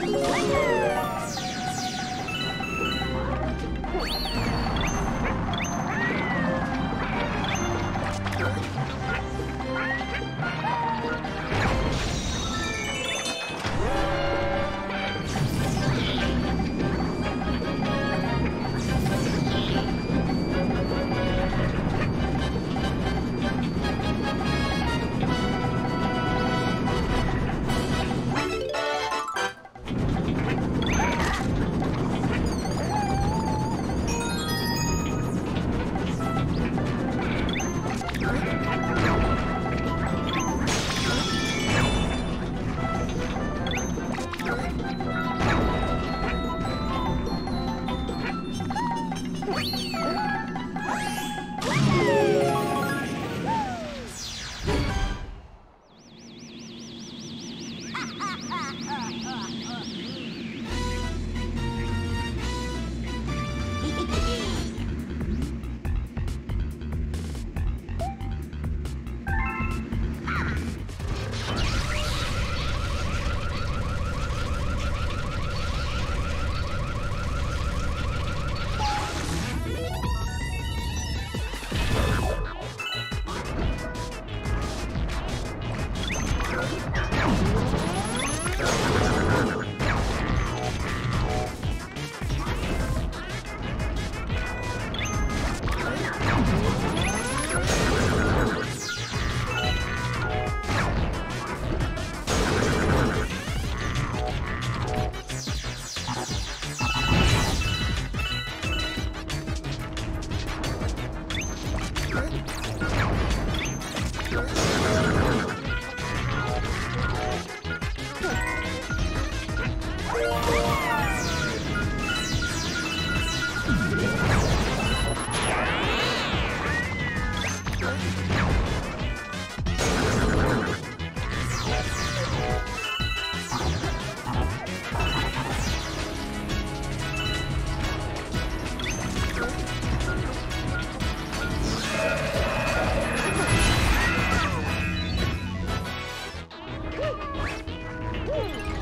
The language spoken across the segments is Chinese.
Oh!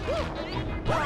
Woo!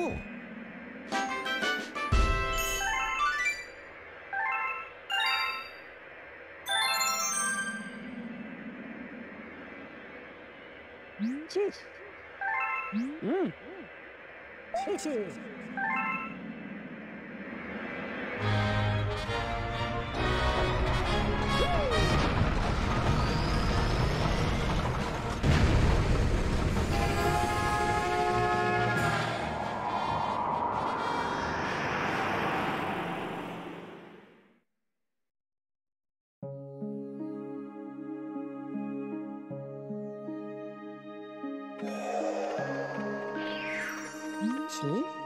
哦。谢谢。嗯，谢谢。行。